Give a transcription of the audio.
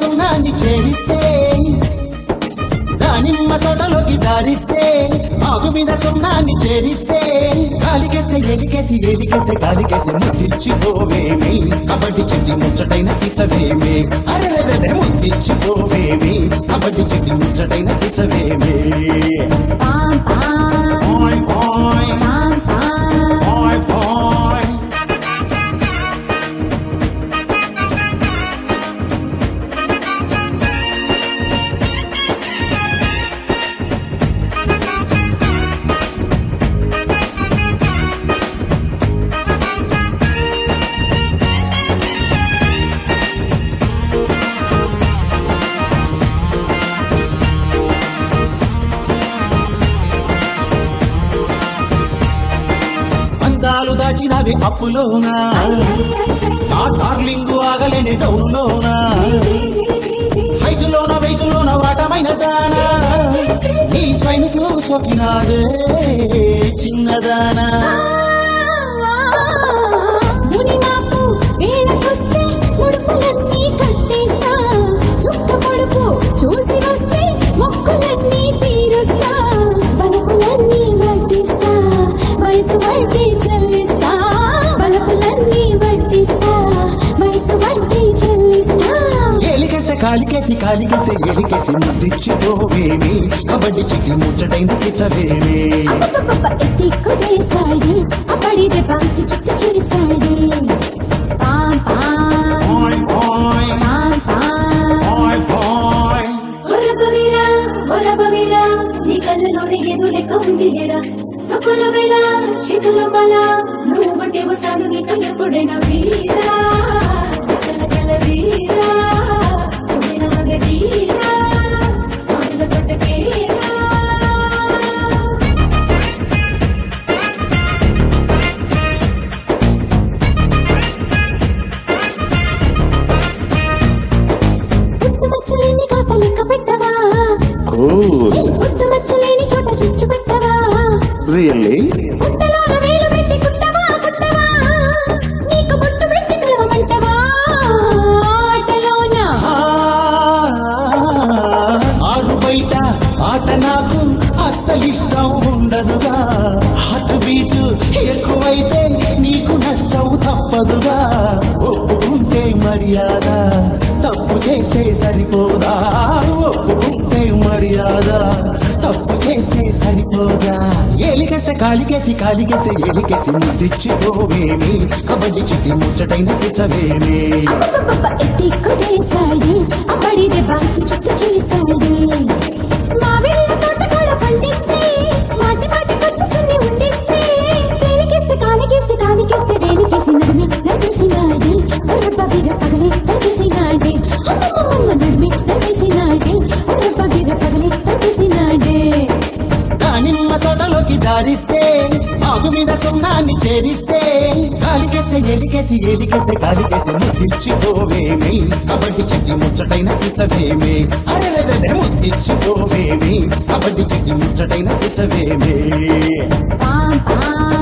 సున్నాన్ని చేరిస్తే దానిమ్మ తోటలోకి దారిస్తే ఆకు మీద సున్నాన్ని చేరిస్తే కాలికేస్తే ఎలికేసి ఎలికేస్తే కాలికేసి ముద్దిచ్చిపోవేమి కబడ్డీ చెట్టి ముచ్చటైన తిట్టవేమి అరే ముద్దిచ్చిపోవేమి కబడ్డీ చెట్టి ముచ్చటైన తిట్టవేమి అందాలు అప్పులోనా? నా డార్లింగ్ ఆగలేని డౌన్లోనా హైటులోన వెయిటులోన వ్రాటమైన దానా? నీ స్వైన్ ఫ్లూ సోకినాదే చిన్నదానా? ఒరబవిరా ఒరబవిరా నీ కళ్ళలోని ఏదో లెక్క ఉంది లేరా సొక్కుల వేళ చేతుల బల నువ్వు బట్టే వస్తాను నీతో ఎప్పుడైనా వీరా. బయట ఆట నాకు అస్సలు ఇష్టం ఉండదుగా. హార్ట్ బీట్ ఎక్కువైతే నీకు నష్టం తప్పదుగా. ఒప్పుకుంటే మర్యాద తప్పు చేస్తే సరిపోదా? ఒప్పుకుంటే మర్యాద తప్పకేస్తే సరిపోదా? ఏలికేస్తే కాలికేసి కాలికేస్తే ఏలికేసి ముద్దిచ్చిపోవేమి కబడ్డీ చిట్టి ముచ్చటైన చిచ్చవేమి? అబ్బబ్బబ్బ ఎత్తి కొట్టేశాడే. అప్పడి తోటలోకి దారిస్తే ఆకు మీద సున్నాన్ని చేరిస్తే కాలికేస్తే ఎలికేసి ఎలికేస్తే కాలికేసి ముద్దిచ్చిపోవేమి కబడ్డీ చెట్టి ముచ్చటైన తిచ్చవేమి అరే ముద్దిచ్చిపోవేమి కబడ్డీ చెట్టి ముచ్చటైన తిచ్చవేమి పాం.